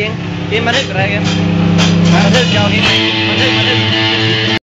geng ini menarik keren kan menarik jauh ini menarik menarik